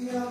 Yeah.